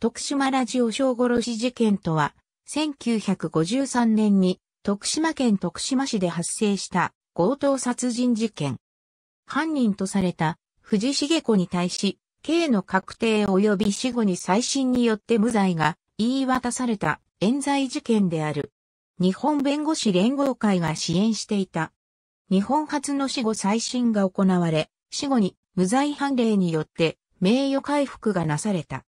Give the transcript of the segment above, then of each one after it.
徳島ラジオ小殺し事件とは、1953年に徳島県徳島市で発生した強盗殺人事件。犯人とされた藤重子に対し、刑の確定及び死後に再審によって無罪が言い渡された冤罪事件である。日本弁護士連合会が支援していた。日本初の死後再審が行われ、死後に無罪判例によって名誉回復がなされた。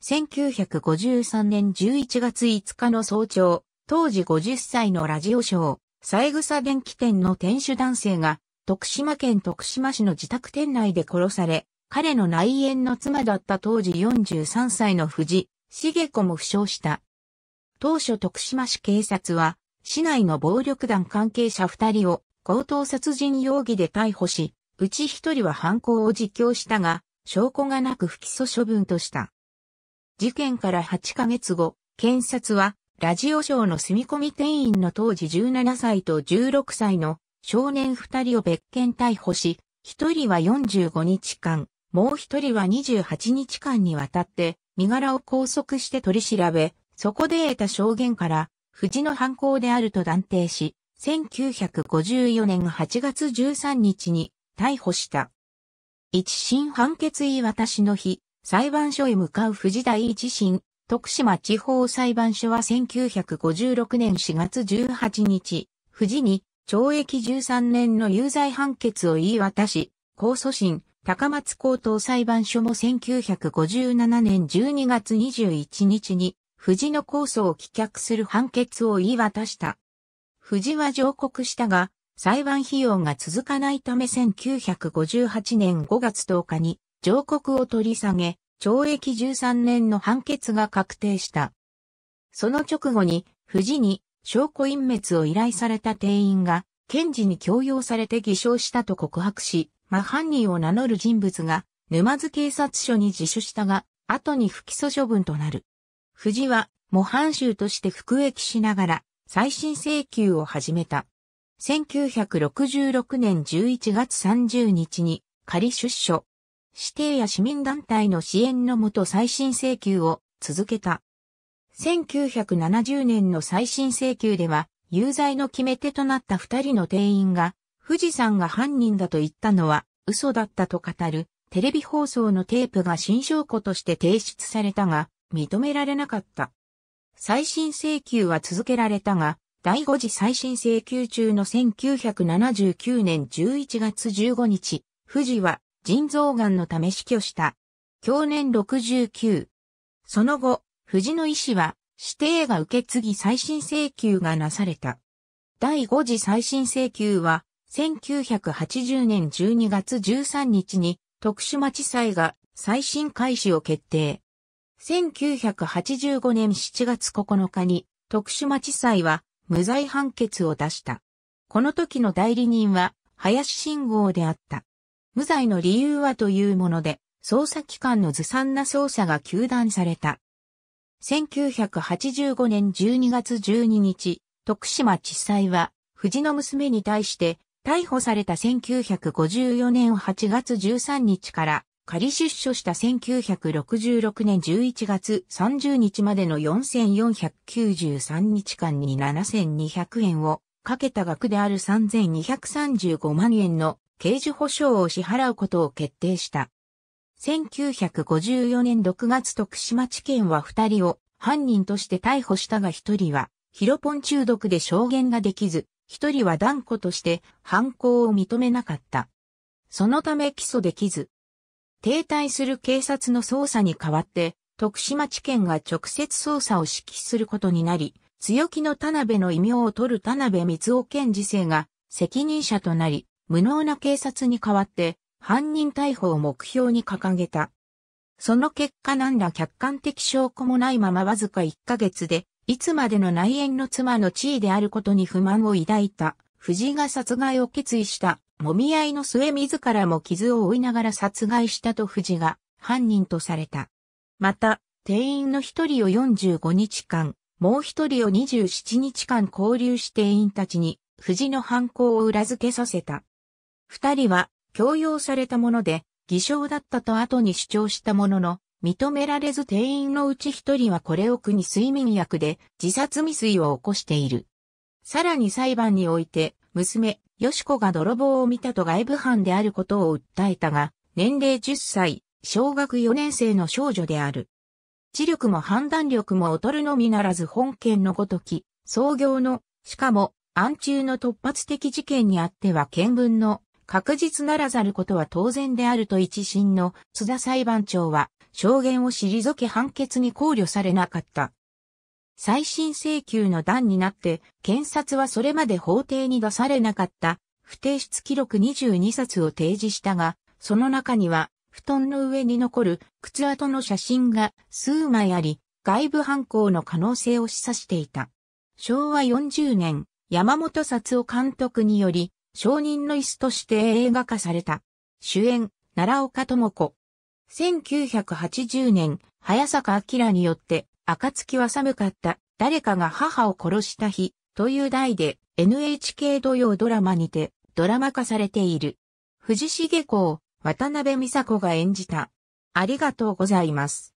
1953年11月5日の早朝、当時50歳のラジオショー、三枝電気店の店主男性が、徳島県徳島市の自宅店内で殺され、彼の内縁の妻だった当時43歳の藤、重子も負傷した。当初徳島市警察は、市内の暴力団関係者二人を強盗殺人容疑で逮捕し、うち一人は犯行を実況したが、証拠がなく不起訴処分とした。事件から8ヶ月後、検察は、ラジオショーの住み込み店員の当時17歳と16歳の少年二人を別件逮捕し、一人は45日間、もう一人は28日間にわたって身柄を拘束して取り調べ、そこで得た証言から藤の犯行であると断定し、1954年8月13日に逮捕した。一審判決言い渡しの日、裁判所へ向かう藤第一審、徳島地方裁判所は1956年4月18日、藤に懲役13年の有罪判決を言い渡し、控訴審、高松高等裁判所も1957年12月21日に、藤の控訴を棄却する判決を言い渡した。藤は上告したが、裁判費用が続かないため1958年5月10日に上告を取り下げ、懲役13年の判決が確定した。その直後に、藤に証拠隠滅を依頼された店員が、検事に強要されて偽証したと告白し、真犯人を名乗る人物が、沼津警察署に自首したが、後に不起訴処分となる。藤は、模範囚として服役しながら、再審請求を始めた。1966年11月30日に仮出所。指定や市民団体の支援のもと再審請求を続けた。1970年の再審請求では、有罪の決め手となった二人の店員が、富士山が犯人だと言ったのは嘘だったと語るテレビ放送のテープが新証拠として提出されたが、認められなかった。再審請求は続けられたが、第5次再審請求中の1979年11月15日、富士は腎臓癌のため死去した。去年69。その後、藤野医師は指定が受け継ぎ再審請求がなされた。第5次再審請求は1980年12月13日に徳島地裁が再審開始を決定。1985年7月9日に徳島地裁は無罪判決を出した。この時の代理人は林信号であった。無罪の理由はというもので、捜査機関のずさんな捜査が求断された。1985年12月12日、徳島地裁は、藤の娘に対して、逮捕された1954年8月13日から、仮出所した1966年11月30日までの4493日間に7200円をかけた額である3235万円の刑事保障を支払うことを決定した。1954年6月徳島地検は2人を犯人として逮捕したが1人はヒロポン中毒で証言ができず、1人は断固として犯行を認めなかった。そのため起訴できず、停滞する警察の捜査に代わって、徳島地検が直接捜査を指揮することになり、強気の田辺の異名を取る田辺光夫県事生が責任者となり、無能な警察に代わって犯人逮捕を目標に掲げた。その結果何ら客観的証拠もないままわずか1ヶ月で、いつまでの内縁の妻の地位であることに不満を抱いた、藤が殺害を決意した、もみ合いの末自らも傷を負いながら殺害したと藤が犯人とされた。また、店員の一人を45日間、もう一人を27日間交流し店員たちに、藤の犯行を裏付けさせた。二人は強要されたもので、偽証だったと後に主張したものの、認められず店員のうち一人はこれを苦に睡眠薬で自殺未遂を起こしている。さらに裁判において、娘、よしこが泥棒を見たと外部犯であることを訴えたが、年齢10歳、小学4年生の少女である。知力も判断力も劣るのみならず本件のごとき、創業の、しかも、暗中の突発的事件にあっては見聞の確実ならざることは当然であると一審の津田裁判長は証言を退け判決に考慮されなかった。再審請求の段になって、検察はそれまで法廷に出されなかった不提出記録22冊を提示したが、その中には布団の上に残る靴跡の写真が数枚あり、外部犯行の可能性を示唆していた。昭和40年、山本薩夫監督により、証人の椅子として映画化された。主演、奈良岡智子。1980年、早坂明によって、暁は寒かった、誰かが母を殺した日、という題で NHK 土曜ドラマにてドラマ化されている。藤重子を渡辺美佐子が演じた。ありがとうございます。